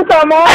puta madre!